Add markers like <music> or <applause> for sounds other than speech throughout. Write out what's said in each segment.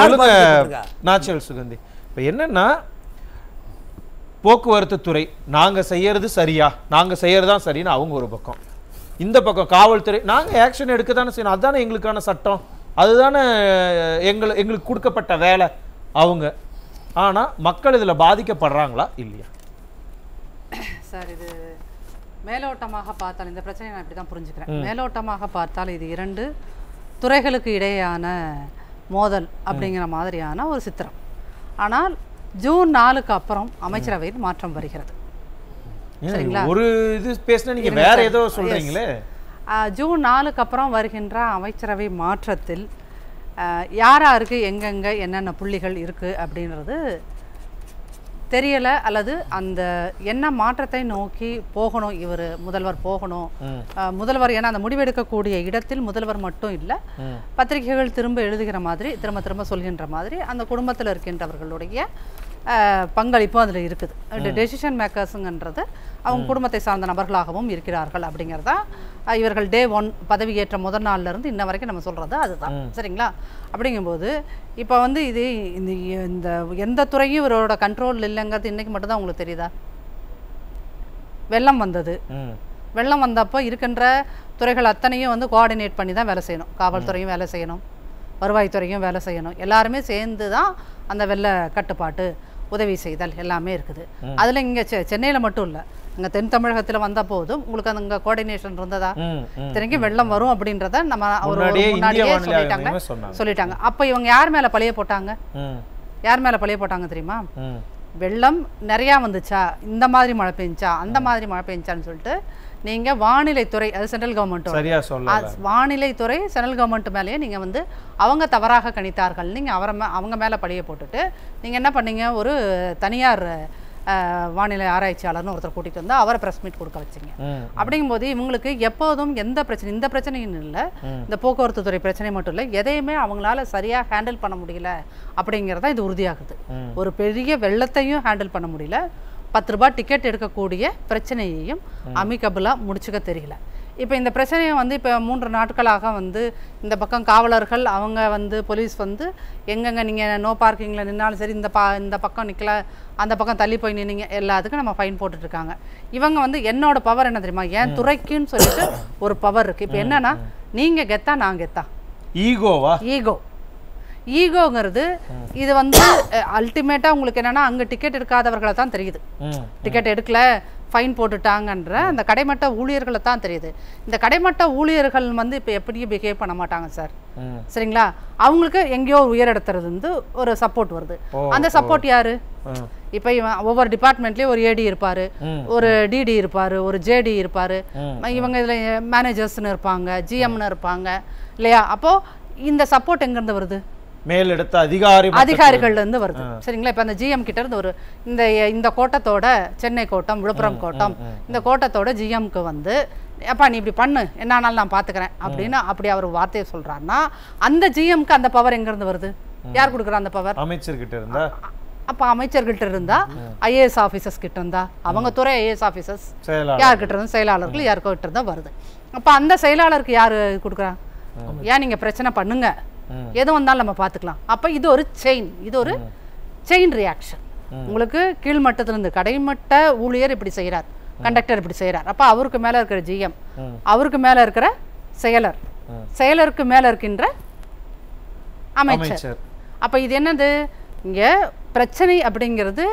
சொல்லுங்க? நாச்சல் சுகந்தி. இப்போ என்னன்னா போக்குவரத்து துறை நாங்க செய்யறது சரியா? நாங்க செய்யறது தான் சரின்னு அவங்க ஒரு பக்கம். இந்த பக்கம் காவல்துறை நாங்க ஆக்ஷன் எடுக்க தானே செய்யணும். அதுதானே எங்களுக்கான சட்டம். அதுதானே எங்களை எங்களுக்கு கொடுக்கப்பட்ட வேலை அவங்க. ஆனா மக்கள் இதுல பாதிக்கப்படுறாங்களா இல்லையா? சார் இது மேலோட்டமாக பார்த்தால் இந்த பிரச்சனையை நான் இப்படி தான் புரிஞ்சுக்கிறேன் மேலோட்டமாக பார்த்தால் இது இரண்டு துறைகளுக்கு இடையேயான மோதல் அப்படிங்கிற மாதிரியான ஒரு சித்திரம் ஆனால் ஜூன் நாலுக்கு அப்புறம் அமைச்சரவையில் மாற்றம் வருகிறது சரிங்களா? ஒரு இது பேசினா வேற. ஏதோ. சொல்றீங்களே ஜூன் நாலுக்கு அப்புறம் வருகின்ற அமைச்சரவை மாற்றத்தில் யார் யாருக்கு எங்கெங்க என்னென்ன புள்ளிகள் இருக்குது அப்படின்றது தெரியல அல்லது அந்த என்ன மாற்றத்தை நோக்கி போகணும் இவர் முதல்வர் போகணும். முதல்வர் ஏன்னா அந்த முடிவெடுக்கக்கூடிய இடத்தில் முதல்வர் மட்டும் இல்லை. பத்திரிகைகள் திரும்ப எழுதுகிற மாதிரி திரும்ப திரும்ப சொல்கின்ற மாதிரி அந்த குடும்பத்தில் இருக்கின்றவர்களுடைய பங்களிப்பும் அதில் இருக்குது. டெசிஷன் மேக்கர்ஸுங்கன்றது அவங்க குடும்பத்தை சார்ந்த நபர்களாகவும் இருக்கிறார்கள் அப்படிங்கிறதா இவர்கள் டே ஒன் பதவியேற்ற முதல் நாள்ல இருந்து இன்ன வரைக்கும் நம்ம சொல்கிறது அதுதான். சரிங்களா? அப்படிங்கும்போது இப்போ வந்து இது இந்த இந்த எந்த துறையும் இவரோட கண்ட்ரோல் இல்லைங்கிறது இன்னைக்கு மட்டும்தான் உங்களுக்கு தெரியுதா? வெள்ளம் வந்தது. வெள்ளம் வந்தப்போ இருக்கின்ற துறைகள் அத்தனையும் வந்து கோஆர்டினேட் பண்ணி தான் வேலை செய்யணும். காவல்துறையும் வேலை செய்யணும். வருவாய்த்துறையும் வேலை செய்யணும். எல்லாருமே சேர்ந்து தான் அந்த வெள்ள கட்டுப்பாட்டு. உதவி செய்தல் எல்லாமே இருக்குது. அதில் இங்கே சென்னையில் மட்டும் இல்லை. இங்கே தென் தமிழகத்தில் வந்த போதும். உங்களுக்கு அங்கே கோஆர்டினேஷன் இருந்ததா? இத்தனைக்கும் வெள்ளம் வரும் அப்படின்றத நம்ம ஒரு ஒரு முன்னாடியே சொல்லிட்டாங்க. சொல்லிட்டாங்க. அப்போ இவங்க யார் மேலே பழைய போட்டாங்க? யார் மேலே பழைய போட்டாங்க தெரியுமா? வெள்ளம் நிறையா வந்துச்சா? இந்த மாதிரி மழை பெஞ்சா? அந்த மாதிரி மழை பெஞ்சான்னு சொல்லிட்டு நீங்கள் வானிலைத்துறை அது சென்ட்ரல் சொல்ல வானிலைத்துறை சென்ட்ரல் கவர்மெண்ட் மேலேயே நீங்கள் வந்து அவங்க தவறாக கணித்தார்கள். நீங்கள் அவரை அவங்க மேலே பழிய போட்டுட்டு நீங்கள் என்ன பண்ணீங்க? ஒரு தனியார் வானிலை ஆராய்ச்சியாளர்னு ஒருத்தர் கூட்டிகிட்டு வந்து அவரை ப்ரெஸ் மீட் கொடுக்க வச்சிங்க. அப்படிங்கும்போது இவங்களுக்கு எப்போதும் எந்த பிரச்சனை இந்த பிரச்சனையும் இல்லை. இந்த போக்குவரத்து துறை பிரச்சனை மட்டும் இல்லை. எதையுமே அவங்களால சரியாக ஹேண்டில் பண்ண முடியல அப்படிங்கிறதா இது உறுதியாகுது. ஒரு பெரிய வெள்ளத்தையும் ஹேண்டில் பண்ண முடியல. பத்து ரூபாய் டிக்கெட் எடுக்கக்கூடிய பிரச்சனையையும் அமிகபிளாக முடிச்சுக்க தெரியல. இப்போ இந்த பிரச்சனையை வந்து இப்போ மூன்று நாட்களாக வந்து இந்த பக்கம் காவலர்கள் அவங்க வந்து போலீஸ் வந்து எங்கெங்க நீங்கள் நோ பார்க்கிங்கில் நின்னாலும் சரி இந்த பா இந்த பக்கம் நிற்கல அந்த பக்கம் தள்ளி போய் நின்னீங்க எல்லாத்துக்கும் நம்ம ஃபைன் போட்டுட்ருக்காங்க. இவங்க வந்து என்னோட பவர் என்ன தெரியுமா? என் துறைக்குன்னு சொல்லிட்டு ஒரு பவர் இருக்குது இப்போ என்னன்னா நீங்கள் கெத்தா நான் கெத்தா. ஈகோவா ஈகோ ஈகோங்கிறது இது வந்து அல்டிமேட்டாக உங்களுக்கு என்னன்னா அங்கே டிக்கெட் எடுக்காதவர்களை தான் தெரியுது. டிக்கெட் எடுக்கல ஃபைன் போட்டுட்டாங்கன்ற அந்த கடைமட்ட ஊழியர்களை தான் தெரியுது. இந்த கடைமட்ட ஊழியர்கள் வந்து இப்போ எப்படியும் பிஹேவ் பண்ண மாட்டாங்க சார். சரிங்களா? அவங்களுக்கு எங்கேயோ உயர் இடத்துல இருந்து ஒரு சப்போர்ட் வருது. அந்த சப்போர்ட் யாரு? இப்போ இவன் ஒவ்வொரு டிபார்ட்மெண்ட்லேயும் ஒரு ஏடி இருப்பாரு. ஒரு டிடி இருப்பாரு ஒரு ஜேடி இருப்பாரு. இவங்க இதில் மேனேஜர்ஸ்னு இருப்பாங்க ஜிஎம்னு இருப்பாங்க இல்லையா? அப்போ இந்த சப்போர்ட் எங்கேருந்து வருது? மேலெடுத்த அதிகாரி. அதிகாரிகள்ல இருந்து வருது. சரிங்களா? இப்போ அந்த ஜிஎம் கிட்ட இருந்து ஒரு இந்த இந்த கோட்டத்தோட சென்னை கோட்டம் விழுப்புரம் கோட்டம் இந்த கோட்டத்தோட ஜிஎம்க்கு வந்து அப்பா நீ இப்படி பண்ணு. என்ன ஆனாலும் நான் பார்த்துக்கிறேன். அப்படின்னு அப்படி அவர் வார்த்தையை சொல்றாருன்னா அந்த ஜிஎம்க்கு அந்த பவர் எங்கேருந்து வருது? யார் கொடுக்குறா அந்த பவர் அமைச்சர்கிட்ட இருந்தா? அப்போ அமைச்சர்கிட்ட இருந்தா? ஐஏஎஸ் ஆஃபீஸர்ஸ் கிட்ட இருந்தா? அவங்க துறை ஐஏஎஸ் ஆஃபீஸர்ஸ் யார்கிட்ட இருந்து? செயலாளர்கள் யாருக்கோ கிட்ட இருந்தா வருது. அப்போ அந்த செயலாளருக்கு யார் கொடுக்குறா? ஏன் நீங்க பிரச்சனை பண்ணுங்க. எது வந்தாலும் நம்ம பார்த்துக்கலாம். அப்போ இது ஒரு செயின் இது ஒரு செயின் ரியாக்ஷன் உங்களுக்கு கீழ்மட்டத்திலிருந்து கடைமட்ட ஊழியர் இப்படி செய்கிறார் கண்டக்டர் இப்படி செய்கிறார் அப்போ அவருக்கு மேலே இருக்கிற ஜிஎம். அவருக்கு மேலே இருக்கிற செயலர் செயலருக்கு மேலே இருக்கின்ற அமைச்சர். அப்போ இது என்னது? இங்கே பிரச்சனை அப்படிங்கிறது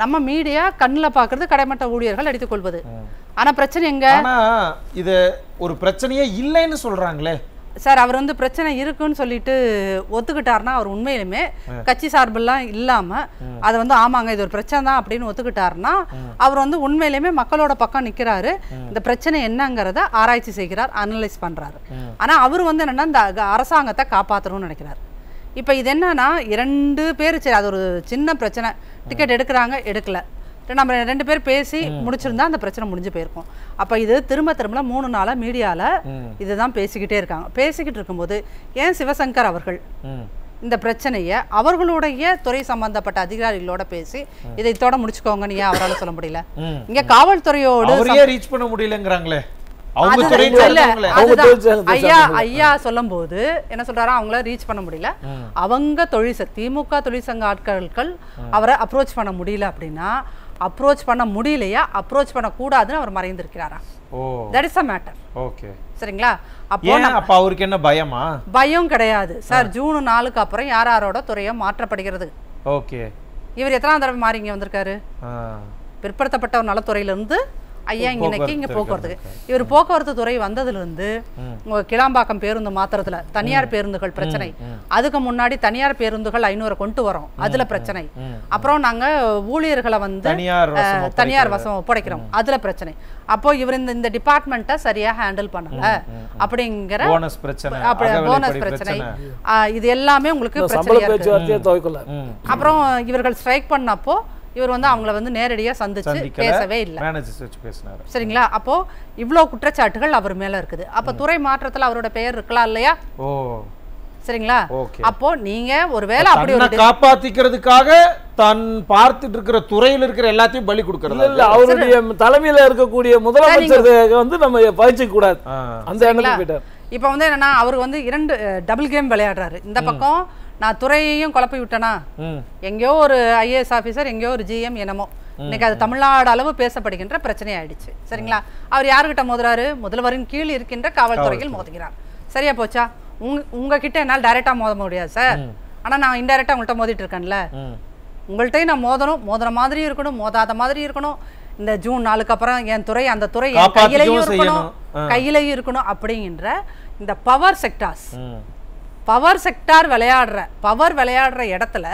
நம்ம மீடியா கண்ணில் பார்க்கறது கடைமட்ட ஊழியர்கள் அடித்துக்கொள்வது ஆனா பிரச்சனை எங்க? ஆனா இது ஒரு பிரச்சனையே இல்லைன்னு சொல்றாங்களே. சார் அவர் வந்து பிரச்சனை இருக்குன்னு சொல்லிட்டு ஒத்துக்கிட்டாருன்னா அவர் உண்மையிலுமே கட்சி சார்பெல்லாம் இல்லாம அதை வந்து ஆமாங்க இது ஒரு பிரச்சனை தான் அப்படின்னு ஒத்துக்கிட்டாருன்னா அவர் வந்து உண்மையிலுமே மக்களோட பக்கம் நிக்கிறாரு. இந்த பிரச்சனை என்னங்கிறத ஆராய்ச்சி செய்கிறார் அனலைஸ் பண்றாரு. ஆனா அவர் வந்து என்னன்னா இந்த அரசாங்கத்தை காப்பாற்றணும்னு நினைக்கிறார். இப்போ இது என்னன்னா இரண்டு பேர் சரி அது ஒரு சின்ன பிரச்சனை. டிக்கெட் எடுக்கிறாங்க எடுக்கல. நம்ம ரெண்டு பேர் பேசி முடிச்சிருந்தா அந்த பிரச்சனை முடிஞ்சு போயிருக்கும். அப்போ இது திரும்ப திரும்ப மூணு நாளா மீடியால இதுதான் பேசிக்கிட்டே இருக்காங்க. பேசிக்கிட்டு இருக்கும்போது ஏன் சிவசங்கர் அவர்கள். இந்த பிரச்சனையை அவர்களுடைய துறை சம்பந்தப்பட்ட அதிகாரிகளோட பேசி இதை இதோட முடிச்சுக்கோங்க. நீ ஏன் அவரால் சொல்ல முடியல. இங்க காவல்துறையோடு ரீச் பண்ண முடியலங்கிறாங்களே. சொல்லும்போது என்ன சொல்றாரா அவங்கள ரீச் பண்ண முடியல. அவங்க தொழில் ச- திமுக தொழிற்சங்க ஆட்கள் அவரை அப்ரோச் பண்ண முடியல அப்படின்னா அப்ரோச் பண்ண முடியலையா? அப்ரோச் பண்ண கூடாதுன்னு அவர் மறைந்திருக்கிறாரா? ஓ. That is a matter okay சரிங்களா? அப்போ அப்ப அவருக்கு என்ன பயமா? பயம் கிடையாது. சார் ஜூன் நாலுக்கு அப்புறம் யார் யாரோட துறையை மாற்றப்படுகிறது. ஓகே இவர் எத்தனாம் தடவை மாறி இங்க வந்திருக்காரு? பிற்படுத்தப்பட்ட ஒரு நலத்துறையில இருந்து ஐயா இங்க இன்னைக்கு இங்க போக்குவரத்து போக்குவரத்துக்கு. இவர் போக்குவரத்து துறை வந்ததுல இருந்து உங்க கிளாம்பாக்கம் பேருந்து மாத்திரத்துல தனியார் பேருந்துகள் பிரச்சனை. அதுக்கு முன்னாடி தனியார் பேருந்துகள் ஐநூறு கொண்டு வரோம். அதுல பிரச்சனை. அப்புறம் நாங்க ஊழியர்களை வந்து தனியார் வசம் அஹ், தனியார் வசம் ஒப்படைக்கிறோம். அதுல பிரச்சனை. அப்போ இவர் இந்த இந்த டிபார்ட்மெண்ட்டை சரியா ஹேண்டில் பண்ணல. அப்படிங்கிற போனஸ் பிரச்சனை போனஸ் பிரச்சனை. இது எல்லாமே உங்களுக்கு இந்த சம்பள பிரச்சனையா இருக்கு. பேச்சுவார்த்தையை துவைக்கல. ம். அப்புறம் இவர்கள் ஸ்ட்ரைக் பண்ணப்போ இவர் வந்து அவங்கள வந்து நேரடியா சந்திச்சு பேசவே இல்லை. மேனேஜர்ஸ் வச்சு பேசினாரு. சரிங்களா? அப்போ இவ்ளோ குற்றச்சாட்டுகள் அவர் மேல இருக்குது. அப்ப துறை மாற்றத்துல அவரோட பெயர் இருக்கலாம் இல்லையா? ஓ. சரிங்களா? அப்போ நீங்க ஒருவேளை அப்படி ஒரு காப்பாத்திக்கிறதுக்காக தன் பார்த்துட்டு இருக்கிற துறையில இருக்கிற எல்லாத்தையும் பலி கொடுக்கறது? இல்ல அவருடைய தலைமையில இருக்கக்கூடிய முதலமைச்சர் வந்து நம்ம பயிற்சிக்க கூடாது. அந்த போயிட்டார். இப்போ வந்து என்னன்னா அவர் வந்து இரண்டு டபுள் கேம் விளையாடுறாரு. இந்த பக்கம் நான் துறையையும் குழப்பி விட்டேனா? எங்கேயோ ஒரு ஐஏஎஸ் ஆஃபீஸர் எங்கேயோ ஒரு ஜிஎம் என்னமோ. இன்னைக்கு அது தமிழ்நாடு அளவு பேசப்படுகின்ற பிரச்சனை ஆயிடுச்சு சரிங்களா? அவர் யாருக்கிட்ட மோதுறாரு? முதல்வரின் கீழ் இருக்கின்ற காவல்துறையில் மோதுகிறார். சரியா போச்சா? உங்க உங்ககிட்ட என்னால் டைரக்டா மோத முடியாது சார் ஆனா நான் இன்டைரக்டா உங்கள்கிட்ட மோதிட்டு இருக்கேன்ல. உங்கள்கிட்டயும் நான் மோதணும். மோதுற மாதிரி இருக்கணும். மோதாத மாதிரி இருக்கணும். இந்த ஜூன் நாளுக்கு அப்புறம் என் துறை அந்த துறை கையிலையும் இருக்கணும். கையிலையும் இருக்கணும் அப்படிங்கிற இந்த பவர் செக்டார்ஸ் பவர் செக்டார் விளையாடுற பவர் விளையாடுற இடத்துல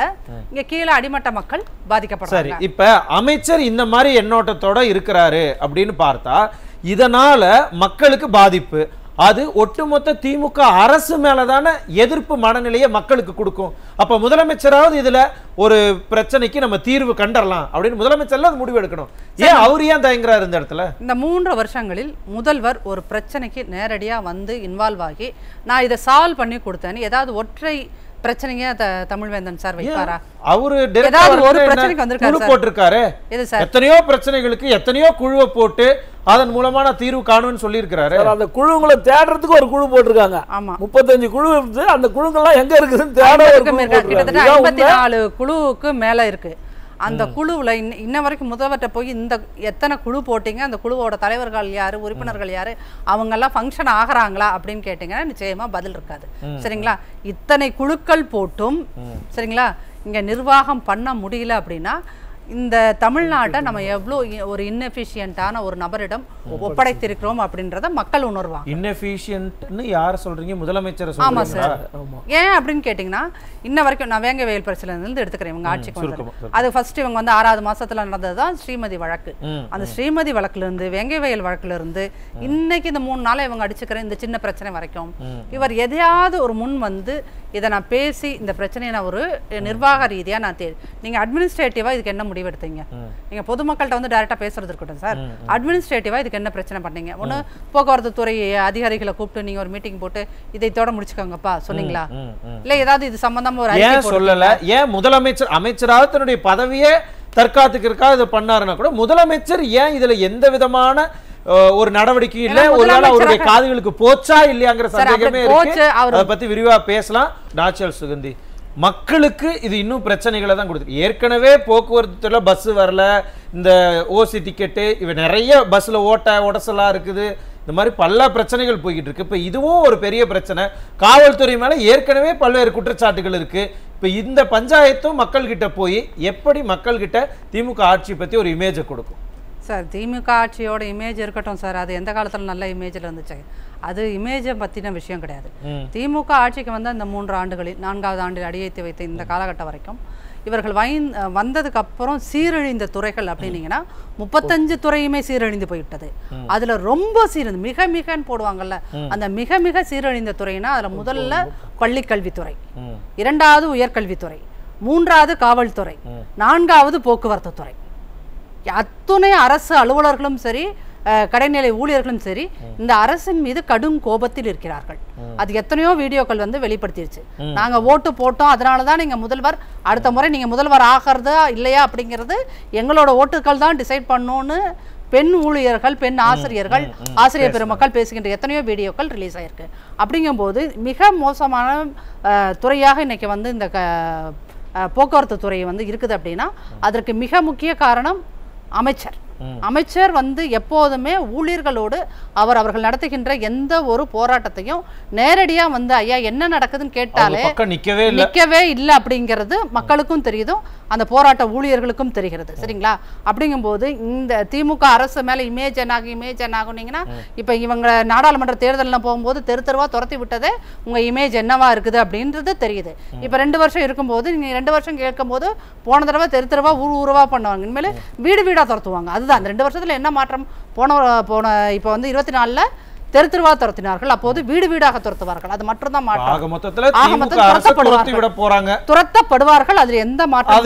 இங்க கீழே அடிமட்ட மக்கள் சரி பாதிக்கப்படுறாங்க இப்ப அமைச்சர் இந்த மாதிரி எண்ணோட்டத்தோட இருக்கிறாரு அப்படின்னு பார்த்தா இதனால மக்களுக்கு பாதிப்பு. அது ஒட்டுமொத்த திமுக அரசு மேலதான எதிர்ப்பு மனநிலையை மக்களுக்கு கொடுக்கும். அப்ப முதலமைச்சராவது இதுல ஒரு பிரச்சனைக்கு நம்ம தீர்வு கண்டறலாம் அப்படின்னு முதலமைச்சர்ல அது முடிவு எடுக்கணும். ஏன் அவர் ஏன் தயங்குறாரு இந்த இடத்துல? இந்த மூன்று வருஷங்களில் முதல்வர் ஒரு பிரச்சனைக்கு நேரடியா வந்து இன்வால்வ் ஆகி நான் இதை சால்வ் பண்ணி கொடுத்தேன்னு ஏதாவது ஒற்றை பிரச்சனைங்க த- தமிழ்வேந்தன் சார் வைப்பாரா? அவரு ஏதாவது ஒரு பிரச்சனைக்கு வந்திருக்காரு குழு சார். போட்டிருக்காரு. எத்தனையோ பிரச்சனைகளுக்கு எத்தனையோ குழுவை போட்டு அதன் மூலமா நான் தீர்வு காணும்னு சொல்லியிருக்கிறாரு. சார், அந்த குழுங்களை தேடுறதுக்கு ஒரு குழு போட்டிருக்காங்க. ஆமா. முப்பத்தஞ்சு குழு இருந்து அந்த குழுங்கள்லாம் எங்க இருக்குதுன்னு தேட. கிட்டத்தட்ட ஐம்பத்தி. நாலு குழுவுக்கு மேல இருக்கு. அந்த குழுவுல இன்ன இன்ன வரைக்கும் முதல்வர்கிட்ட போய் இந்த எத்தனை குழு போட்டீங்க அந்த குழுவோட தலைவர்கள் யாரு உறுப்பினர்கள் யாரு அவங்க எல்லாம் ஃபங்க்ஷன் ஆகுறாங்களா அப்படின்னு கேட்டீங்கன்னா நிச்சயமா பதில் இருக்காது. சரிங்களா? இத்தனை குழுக்கள் போட்டும் சரிங்களா? இங்க நிர்வாகம் பண்ண முடியல அப்படின்னா இந்த தமிழ்நாட்டை நம்ம எவ்வளோ ஒரு இன்னெஃபிஷியன்ட்டான ஒரு நபரிடம் ஒப்படைத்திருக்கிறோம் அப்படின்றத மக்கள் உணர்வாங்க. இன்எஃபிஷியன்ட்னு யார சொல்றீங்க? முதலமைச்சரை ஆமா சொல்றீங்களா சார் ஏன் அப்படின்னு கேட்டிங்கன்னா இன்ன வரைக்கும் நான் வேங்க வயல் பிரச்சனைல இருந்து எடுத்துக்கிறேன் இவங்க ஆட்சிக்கு சுருக்கமா. அது ஃபர்ஸ்ட் இவங்க வந்து ஆறாவது மாசத்துல நடந்தது தான் ஸ்ரீமதி வழக்கு. அந்த ஸ்ரீமதி வழக்குல இருந்து வேங்கை வயல் வழக்குல இருந்து இன்னைக்கு இந்த மூணு நாளா இவங்க அடிச்சுக்கிற இந்த சின்ன பிரச்சனை வரைக்கும் இவர் எதையாவது ஒரு முன் வந்து இதை நான் பேசி இந்த பிரச்சனையை நான் ஒரு நிர்வாக ரீதியா நான் தே நீங்க அட்மினிஸ்ட்ரேட்டிவா இதுக்கு என்ன முடிவு எடுத்தீங்க நீங்க பொதுமக்கள்கிட்ட வந்து டைரக்டா பேசுறது இருக்கட்டும் சார். அட்மினிஸ்ட்ரேட்டிவா இதுக்கு என்ன பிரச்சனை பண்ணீங்க? ஒண்ணு போக்குவரத்து துறை அதிகாரிகளை கூப்பிட்டு நீங்க ஒரு மீட்டிங் போட்டு இதை இதோட முடிச்சுக்கோங்கப்பா சொன்னீங்களா. இல்ல ஏதாவது இது சம்பந்தமா ஒரு ஏன் சொல்லல? ஏன் முதலமைச்சர் அமைச்சராக தன்னுடைய பதவியே தற்காத்துக்கிறதுக்காக இதை பண்ணாருன்னா கூட முதலமைச்சர் ஏன் இதுல எந்த விதமான ஒரு நடவடிக்கையும் இல்ல? ஒருவேளை அவருடைய <laughs> காதுகளுக்கு போச்சா இல்லையாங்கிற சந்தேகமே இருக்கு. அதை பத்தி விரிவா பேசலாம். நாச்சல் சுகந்தி. மக்களுக்கு இது இன்னும் பிரச்சனைகளை தான் கொடுத்து ஏற்கனவே போக்குவரத்துல பஸ் வரல இந்த ஓசி டிக்கெட்டு இவன் நிறைய பஸ்ல ஓட்ட உடசலா இருக்குது. இந்த மாதிரி பல பிரச்சனைகள் போய்கிட்டு இருக்கு. இப்போ இதுவும் ஒரு பெரிய பிரச்சனை. காவல்துறை மேலே ஏற்கனவே பல்வேறு குற்றச்சாட்டுகள் இருக்கு. இப்போ இந்த பஞ்சாயத்தும் மக்கள்கிட்ட போய் எப்படி மக்கள்கிட்ட திமுக ஆட்சி பற்றி ஒரு இமேஜை கொடுக்கும்? சார் திமுக ஆட்சியோட இமேஜ் இருக்கட்டும் சார். அது எந்த காலத்தில் நல்ல இமேஜில் இருந்துச்சு? அது இமேஜை பத்தின விஷயம் கிடையாது. திமுக ஆட்சிக்கு வந்த இந்த மூன்று ஆண்டுகளில் நான்காவது ஆண்டில் அடியெடுத்து வைத்த இந்த காலகட்டம் வரைக்கும் இவர்கள் வைந் வந்ததுக்கு அப்புறம் சீரழிந்த துறைகள் அப்படின்னீங்கன்னா முப்பத்தஞ்சு துறையுமே சீரழிந்து போய்விட்டது. அதுல ரொம்ப சீரழிந்து மிக மிகன்னு போடுவாங்கல்ல அந்த மிக மிக சீரழிந்த துறைனா அதுல முதல்ல பள்ளிக்கல்வித்துறை. இரண்டாவது உயர்கல்வித்துறை மூன்றாவது காவல்துறை நான்காவது போக்குவரத்து துறை அத்துணை அரசு அலுவலர்களும் சரி கடைநிலை ஊழியர்களும் சரி இந்த அரசின் மீது கடும் கோபத்தில் இருக்கிறார்கள். அது எத்தனையோ வீடியோக்கள் வந்து வெளிப்படுத்திருச்சு. நாங்க ஓட்டு போட்டோம் அதனால தான் நீங்க முதல்வர் அடுத்த முறை நீங்க முதல்வர் ஆகிறதா இல்லையா அப்படிங்கிறது எங்களோட ஓட்டுக்கள் தான் டிசைட் பண்ணோன்னு பெண் ஊழியர்கள் பெண் ஆசிரியர்கள் ஆசிரியர் பெருமக்கள் பேசுகின்ற எத்தனையோ வீடியோக்கள் ரிலீஸ் ஆயிருக்கு. அப்படிங்கும்போது மிக மோசமான துறையாக இன்னைக்கு வந்து இந்த போக்குவரத்து துறை வந்து இருக்குது அப்படின்னா அதற்கு மிக முக்கிய காரணம் அமைச்சர். அமைச்சர் வந்து எப்போதுமே ஊழியர்களோடு அவர் அவர்கள் நடத்துகின்ற எந்த ஒரு போராட்டத்தையும் நேரடியா வந்து ஐயா என்ன நடக்குதுன்னு கேட்டாலே நிக்கவே இல்ல. அப்படிங்கிறது மக்களுக்கும் தெரியுதும் அந்த போராட்ட ஊழியர்களுக்கும் தெரிகிறது. சரிங்களா? அப்படிங்கும்போது இந்த திமுக அரசு மேல இமேஜ் என்னாகும் இமேஜ் என்னாகுனீங்கன்னா இப்ப இவங்க நாடாளுமன்ற தேர்தல்லாம் போகும்போது தெரு தெருவா துரத்தி விட்டதே உங்க இமேஜ் என்னவா இருக்குது அப்படின்றது தெரியுது. இப்ப ரெண்டு வருஷம் இருக்கும்போது நீங்க ரெண்டு வருஷம் கேட்கும்போது போன தடவை தெரு தெருவா ஊர் ஊரவா பண்ணுவாங்க. இனிமேல் வீடு வீடா துரத்துவாங்க. அதுதான் அந்த ரெண்டு வருஷத்துல என்ன மாற்றம்? போன போன இப்ப வந்து இருபத்தி நாலுல தெரு தெருவா துரத்தினார்கள். அப்போது வீடு வீடாக துரத்துவார்கள். அது மட்டும்தான் மாற்றம். துரத்தப்படுவார்கள். துரத்தப்படுவார்கள். அதுல எந்த மாற்றம்